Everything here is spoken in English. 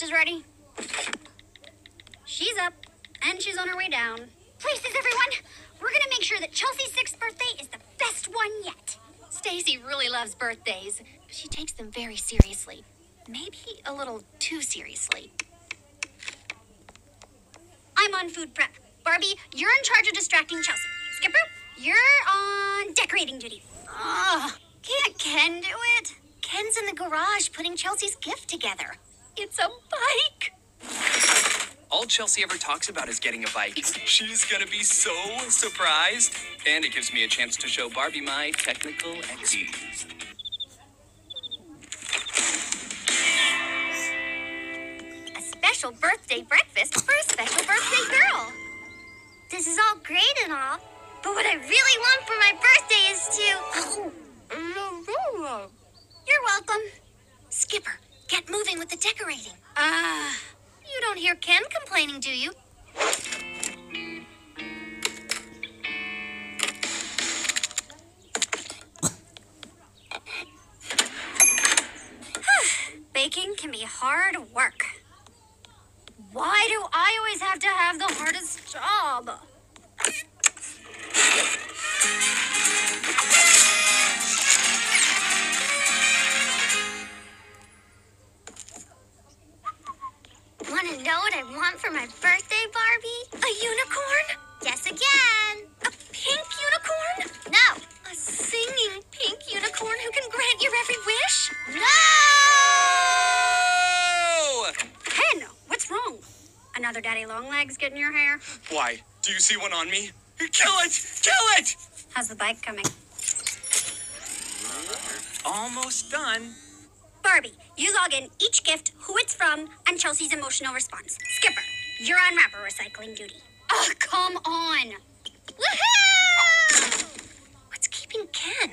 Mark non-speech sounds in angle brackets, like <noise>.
She's ready. She's up, and she's on her way down. Places, everyone! We're gonna make sure that Chelsea's sixth birthday is the best one yet. Stacie really loves birthdays, but she takes them very seriously. Maybe a little too seriously. I'm on food prep. Barbie, you're in charge of distracting Chelsea. Skipper, you're on decorating duty. Ugh, can't Ken do it? Ken's in the garage putting Chelsea's gift together. It's a bike. All Chelsea ever talks about is getting a bike. <laughs> She's gonna be so surprised. And it gives me a chance to show Barbie my technical expertise. A special birthday breakfast for a special birthday girl. This is all great and all, but what I really want for my birthday is to. Oh, You're welcome. Skipper, get moving with the decorating. Ah, you don't hear Ken complaining, do you? <sighs> Baking can be hard work. Why do I always have to have the hardest job? I want for my birthday, Barbie? A unicorn? Yes, again. A pink unicorn? No. A singing pink unicorn who can grant your every wish? No! Ken, what's wrong? Another daddy longlegs getting your hair? Why? Do you see one on me? Kill it! Kill it! How's the bike coming? Almost done. Barbie, you log in each gift, who it's from, and Chelsea's emotional response. Skipper, you're on wrapper recycling duty. Oh, come on. Woohoo! What's keeping Ken?